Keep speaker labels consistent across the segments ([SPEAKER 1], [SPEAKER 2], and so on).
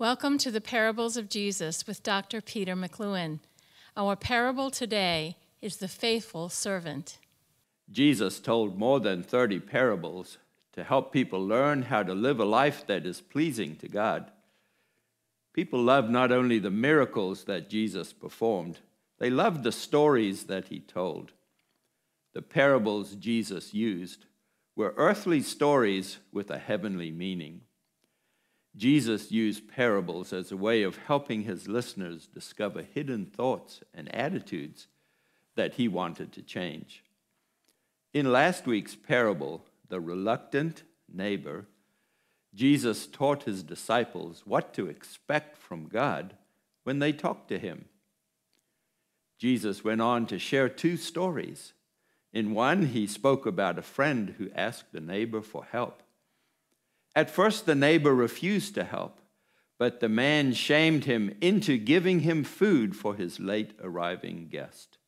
[SPEAKER 1] Welcome to the Parables of Jesus with Dr. Peter McLewin. Our parable today is the faithful servant.
[SPEAKER 2] Jesus told more than 30 parables to help people learn how to live a life that is pleasing to God. People loved not only the miracles that Jesus performed, they loved the stories that he told. The parables Jesus used were earthly stories with a heavenly meaning. Jesus used parables as a way of helping his listeners discover hidden thoughts and attitudes that he wanted to change. In last week's parable, the reluctant neighbor, Jesus taught his disciples what to expect from God when they talked to him. Jesus went on to share two stories. In one, he spoke about a friend who asked a neighbor for help. At first, the neighbor refused to help, but the man shamed him into giving him food for his late arriving guest.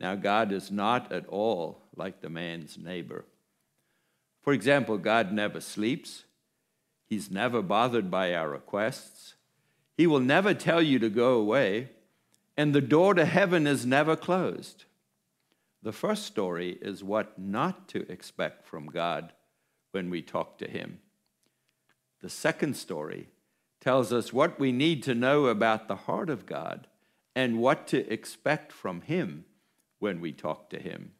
[SPEAKER 2] Now, God is not at all like the man's neighbor. For example, God never sleeps, He's never bothered by our requests, He will never tell you to go away, and the door to heaven is never closed. The first story is what not to expect from God when we talk to Him. The second story tells us what we need to know about the heart of God and what to expect from Him when we talk to Him.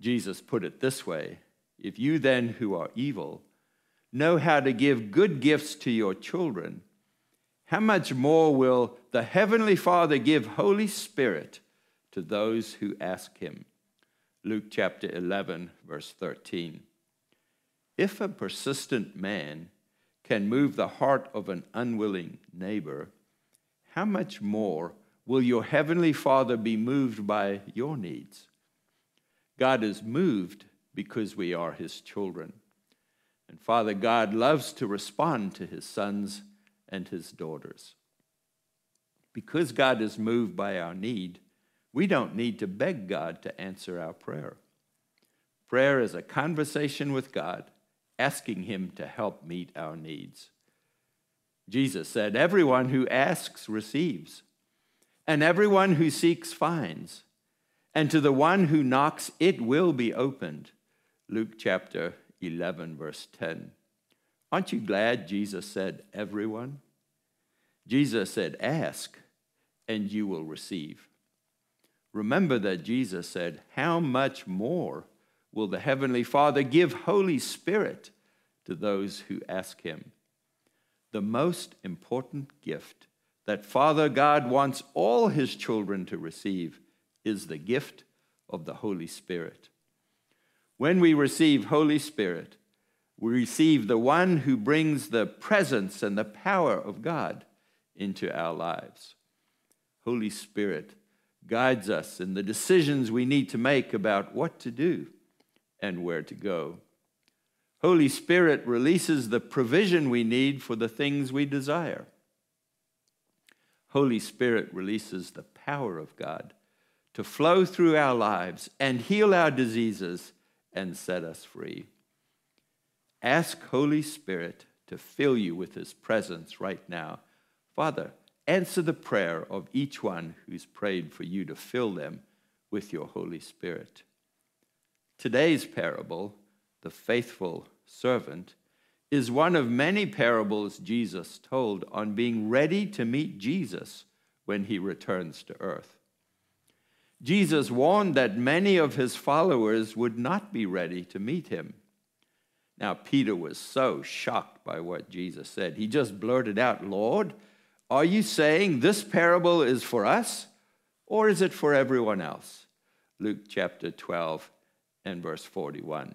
[SPEAKER 2] Jesus put it this way If you then, who are evil, know how to give good gifts to your children, how much more will the Heavenly Father give Holy Spirit to those who ask Him? Luke chapter 11, verse 13. If a persistent man can move the heart of an unwilling neighbor, how much more will your Heavenly Father be moved by your needs? God is moved because we are His children. And Father God loves to respond to His sons and His daughters. Because God is moved by our need, we don't need to beg God to answer our prayer. Prayer is a conversation with God asking Him to help meet our needs. Jesus said, Everyone who asks receives, and everyone who seeks finds, and to the one who knocks it will be opened. Luke chapter 11, verse 10. Aren't you glad Jesus said, Everyone? Jesus said, Ask, and you will receive. Remember that Jesus said, How much more? Will the Heavenly Father give Holy Spirit to those who ask Him. The most important gift that Father God wants all His children to receive is the gift of the Holy Spirit. When we receive Holy Spirit, we receive the one who brings the presence and the power of God into our lives. Holy Spirit guides us in the decisions we need to make about what to do and where to go. Holy Spirit releases the provision we need for the things we desire. Holy Spirit releases the power of God to flow through our lives and heal our diseases and set us free. Ask Holy Spirit to fill you with His presence right now. Father, answer the prayer of each one who's prayed for you to fill them with your Holy Spirit. Today's parable, the faithful servant, is one of many parables Jesus told on being ready to meet Jesus when he returns to earth. Jesus warned that many of his followers would not be ready to meet him. Now, Peter was so shocked by what Jesus said. He just blurted out, Lord, are you saying this parable is for us or is it for everyone else? Luke chapter 12, and verse 41.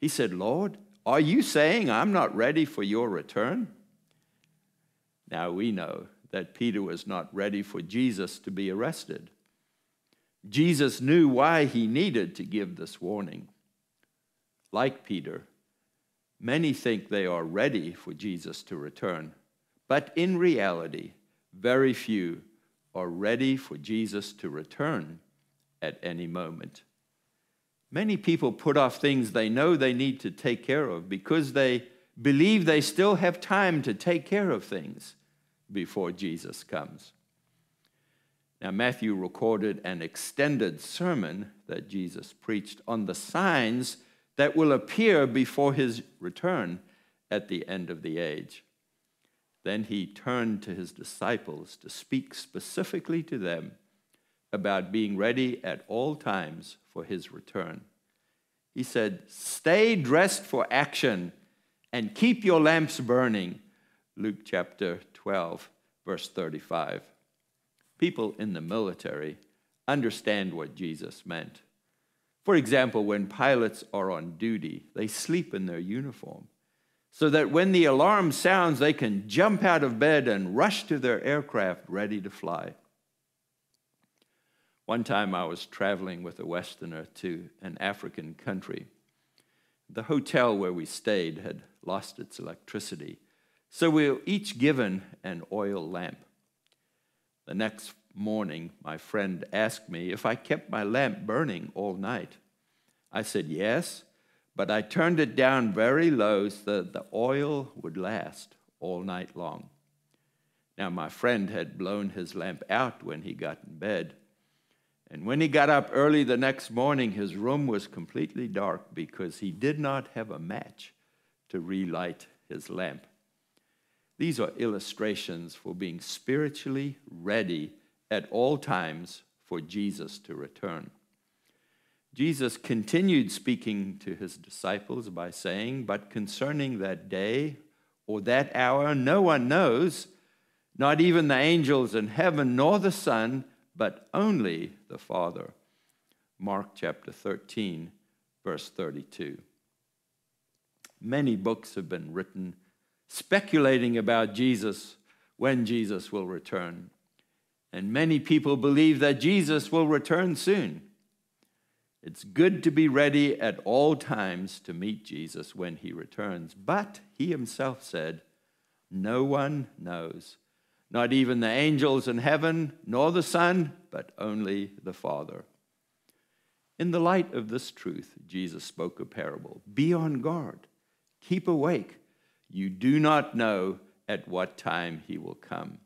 [SPEAKER 2] He said, Lord, are you saying I'm not ready for your return? Now we know that Peter was not ready for Jesus to be arrested. Jesus knew why he needed to give this warning. Like Peter, many think they are ready for Jesus to return, but in reality, very few are ready for Jesus to return at any moment. Many people put off things they know they need to take care of because they believe they still have time to take care of things before Jesus comes. Now, Matthew recorded an extended sermon that Jesus preached on the signs that will appear before his return at the end of the age. Then he turned to his disciples to speak specifically to them about being ready at all times for his return. He said, Stay dressed for action and keep your lamps burning. Luke chapter 12, verse 35. People in the military understand what Jesus meant. For example, when pilots are on duty, they sleep in their uniform so that when the alarm sounds, they can jump out of bed and rush to their aircraft ready to fly. One time I was traveling with a Westerner to an African country. The hotel where we stayed had lost its electricity, so we were each given an oil lamp. The next morning, my friend asked me if I kept my lamp burning all night. I said yes, but I turned it down very low so that the oil would last all night long. Now, my friend had blown his lamp out when he got in bed. And when he got up early the next morning, his room was completely dark because he did not have a match to relight his lamp. These are illustrations for being spiritually ready at all times for Jesus to return. Jesus continued speaking to his disciples by saying, But concerning that day or that hour, no one knows, not even the angels in heaven, nor the Son, but only the Father. Mark chapter 13, verse 32. Many books have been written speculating about Jesus when Jesus will return. And many people believe that Jesus will return soon. It's good to be ready at all times to meet Jesus when he returns. But he himself said, No one knows, not even the angels in heaven, nor the Son, but only the Father. In the light of this truth, Jesus spoke a parable Be on guard, keep awake. You do not know at what time he will come.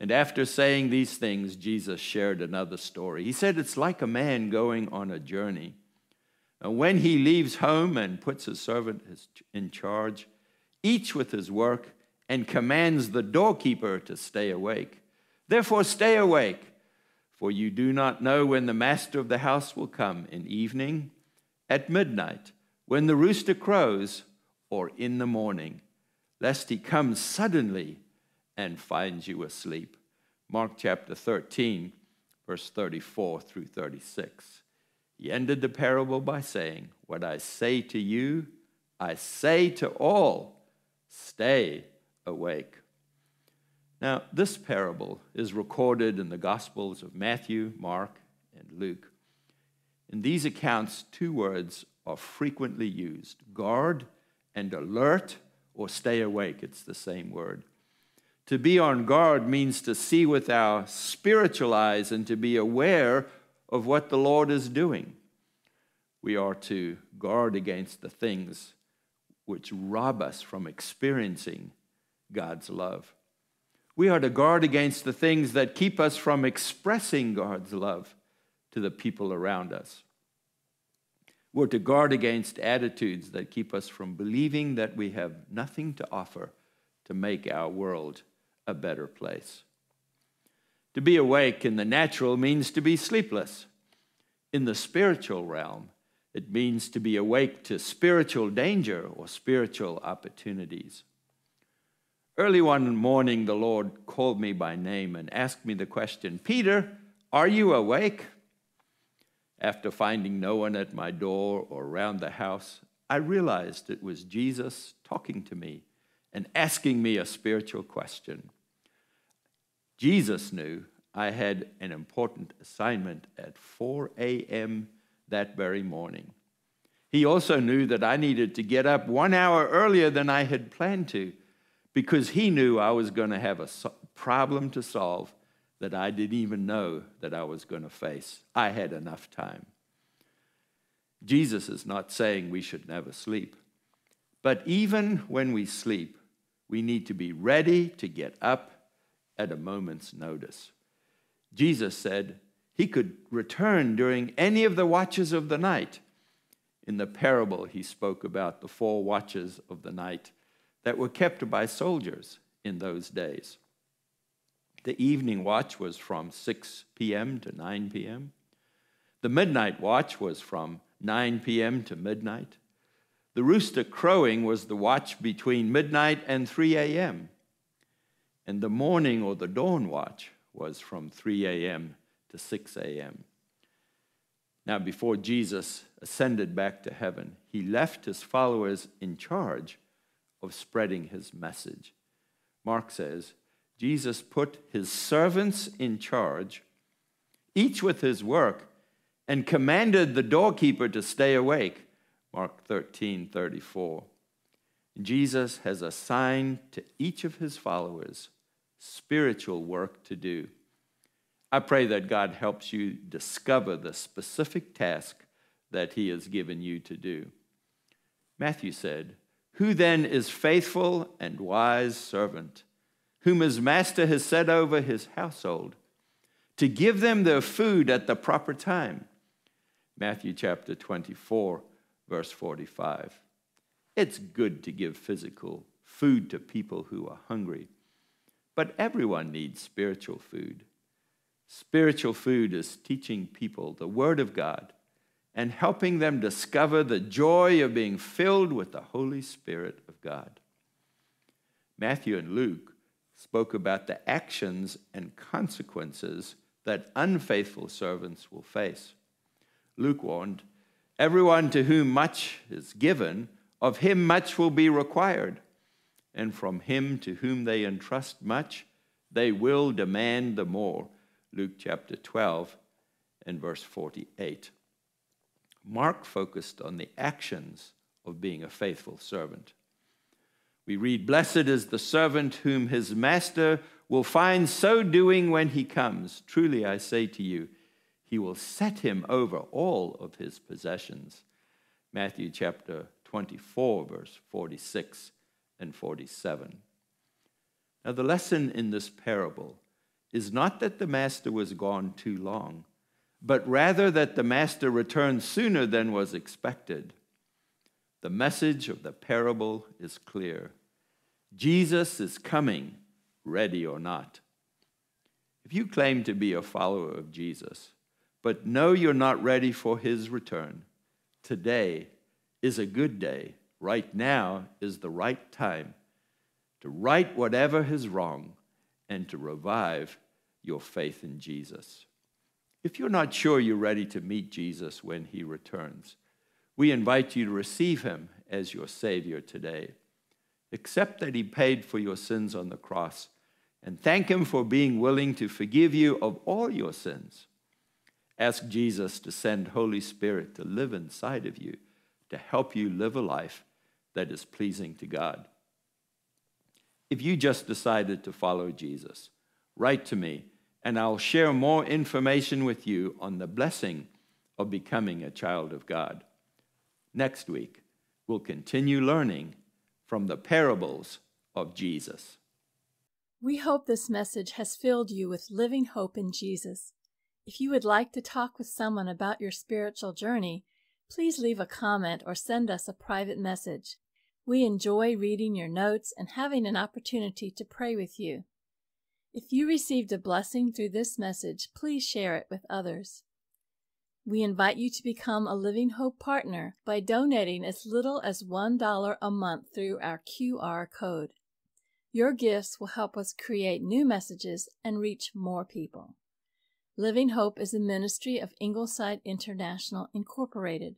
[SPEAKER 2] And after saying these things, Jesus shared another story. He said, It's like a man going on a journey. And when he leaves home and puts his servant in charge, each with his work, and commands the doorkeeper to stay awake. Therefore, stay awake, for you do not know when the master of the house will come in evening, at midnight, when the rooster crows, or in the morning, lest he come suddenly and finds you asleep. Mark chapter 13, verse 34 through 36. He ended the parable by saying, What I say to you, I say to all, stay awake. Now, this parable is recorded in the Gospels of Matthew, Mark, and Luke. In these accounts, two words are frequently used guard and alert, or stay awake. It's the same word. To be on guard means to see with our spiritual eyes and to be aware of what the Lord is doing. We are to guard against the things which rob us from experiencing God's love. We are to guard against the things that keep us from expressing God's love to the people around us. We're to guard against attitudes that keep us from believing that we have nothing to offer to make our world a better place. To be awake in the natural means to be sleepless. In the spiritual realm, it means to be awake to spiritual danger or spiritual opportunities. Early one morning, the Lord called me by name and asked me the question Peter, are you awake? After finding no one at my door or around the house, I realized it was Jesus talking to me and asking me a spiritual question. Jesus knew I had an important assignment at 4 a.m. that very morning. He also knew that I needed to get up one hour earlier than I had planned to because he knew I was going to have a problem to solve that I didn't even know that I was going to face. I had enough time. Jesus is not saying we should never sleep, But even when we sleep, we need to be ready to get up at a moment's notice. Jesus said he could return during any of the watches of the night. In the parable, he spoke about the four watches of the night that were kept by soldiers in those days. The evening watch was from 6 p.m. to 9 p.m. The midnight watch was from 9 p.m. to midnight. The rooster crowing was the watch between midnight and 3 a.m. And the morning or the dawn watch was from 3 a.m. to 6 a.m. Now, before Jesus ascended back to heaven, he left his followers in charge of spreading his message. Mark says, Jesus put his servants in charge, each with his work, and commanded the doorkeeper to stay awake. Mark 13 34. Jesus has assigned to each of his followers spiritual work to do. I pray that God helps you discover the specific task that he has given you to do. Matthew said, Who then is faithful and wise servant, whom his master has set over his household, to give them their food at the proper time? Matthew chapter 24, verse 45. It's good to give physical food to people who are hungry, but everyone needs spiritual food. Spiritual food is teaching people the Word of God and helping them discover the joy of being filled with the Holy Spirit of God. Matthew and Luke spoke about the actions and consequences that unfaithful servants will face. Luke warned, Everyone to whom much is given, of him much will be required. And from him to whom they entrust much, they will demand the more. Luke chapter 12 and verse 48. Mark focused on the actions of being a faithful servant. We read, Blessed is the servant whom his master will find so doing when he comes. Truly I say to you, he will set him over all of his possessions. Matthew chapter 24, verse 46 and 47. Now, the lesson in this parable is not that the master was gone too long, but rather that the master returned sooner than was expected. The message of the parable is clear Jesus is coming, ready or not. If you claim to be a follower of Jesus, but know you're not ready for his return, today is a good day. Right now is the right time to right whatever is wrong and to revive your faith in Jesus. If you're not sure you're ready to meet Jesus when he returns, we invite you to receive him as your Savior today. Accept that he paid for your sins on the cross and thank him for being willing to forgive you of all your sins. Ask Jesus to send Holy Spirit to live inside of you to help you live a life that is pleasing to God. If you just decided to follow Jesus, write to me and I'll share more information with you on the blessing of becoming a child of God. Next week, we'll continue learning from the parables of Jesus.
[SPEAKER 1] We hope this message has filled you with living hope in Jesus. If you would like to talk with someone about your spiritual journey, please leave a comment or send us a private message. We enjoy reading your notes and having an opportunity to pray with you. If you received a blessing through this message, please share it with others. We invite you to become a Living Hope partner by donating as little as $1 a month through our QR code. Your gifts will help us create new messages and reach more people. Living Hope is a ministry of Ingleside International Incorporated.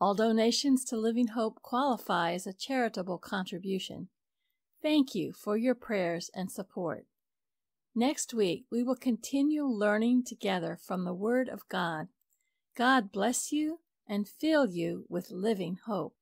[SPEAKER 1] All donations to Living Hope qualify as a charitable contribution. Thank you for your prayers and support. Next week, we will continue learning together from the Word of God. God bless you and fill you with living hope.